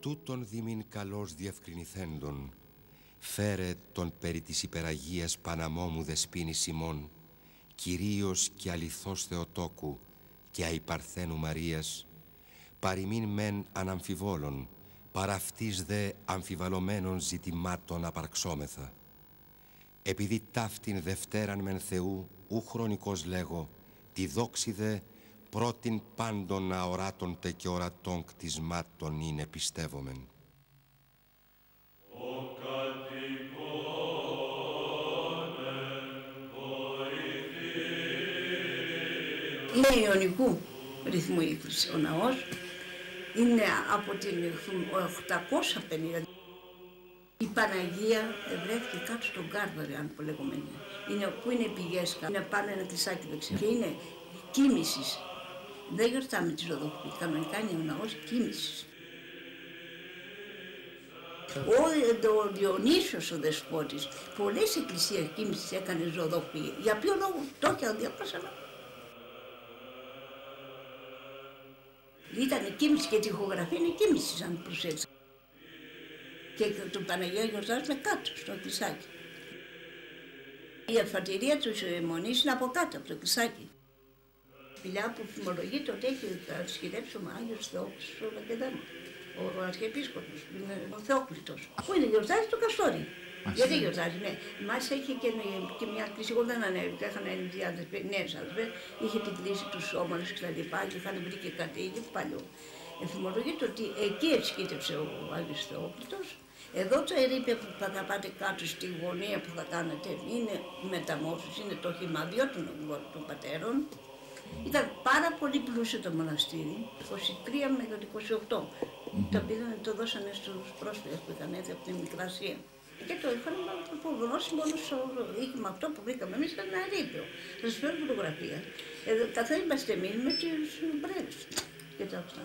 τούτον διμήν καλώς διευκρινηθέντον, φέρε τον περί της υπεραγίας Παναμόμου δεσπίνη Σιμών, Κυρίως και αληθώς Θεοτόκου και αϊπαρθένου Μαρίας, παροιμήν μεν αναμφιβόλων, παρά αυτής δε αμφιβαλωμένων ζητημάτων απαρξόμεθα. Επειδή ταύτην Δευτέραν μεν Θεού, ου χρονικός λέγω, τη δόξη δε πρώτην πάντων αοράτων και ορατών κτισμάτων είναι πιστεύομεν. Είναι ιονικού ρυθμού η ο ναός. Είναι από την 850. Η Παναγία βρέθηκε κάτω στον Κάρβαρη, αν το λέγουμε. Είναι, που είναι οι πηγές, είναι πάνω ένα κλεισάκι δεξιά. Και είναι κίνησης. Δεν γιορτάμε τη ζωδοχή. Κανονικά είναι ο ναός κίνησης. Ο, ο Διονύσιος ο Δεσπότης, πολλές εκκλησίες κίνησης έκανε ζωοδοχή. Για ποιο λόγο, το είχε διαπάσανα. Ήταν κίνηση και τυχογραφή είναι κίνηση αν προσέξει. Και το Παναγία γιορτάζουμε κάτω στο κλεισάκι. Η αφατηρία του Μονής είναι από κάτω από το κλεισάκι. Φιλιά που φημολογείται ότι έχει σχεδέψει ο Άγιος Θεόκλητος όλα και δέμα. Ο Αρχιεπίσκοπος, ο Θεόκλητος. Πού είναι γιορτάζει το Καστόρι. Γιατί γιορτάζει, ναι. Μας έχει και, και μια κλίση, εγώ δεν ανέβηκα, είχαν νέες αδερφέ, είχε την κλίση του σώματος και τα λοιπά και είχαν βρει και κάτι ήδη παλιό. Εφημολογείται ότι εκεί εσκήτευσε ο Άγιος Θεόκλητος. Εδώ το ερήπια που θα πάτε κάτω στη γωνία που θα κάνετε είναι μεταμόρφωση, είναι το χυμαδιό των, των πατέρων. Ήταν πάρα πολύ πλούσιο το μοναστήρι, 23 με 28. Το πήγαν, το δώσανε στους πρόσφυγες που είχαν έρθει από την Μικρασία και το είχαμε απογνώσει μόνο στο οίκημα αυτό που βρήκαμε εμείς ήταν ένα ερείπιο. Θα σας φέρω φωτογραφία. Εδώ, καθένα είμαστε εμεί με τους μπρέλου και τα αυτά.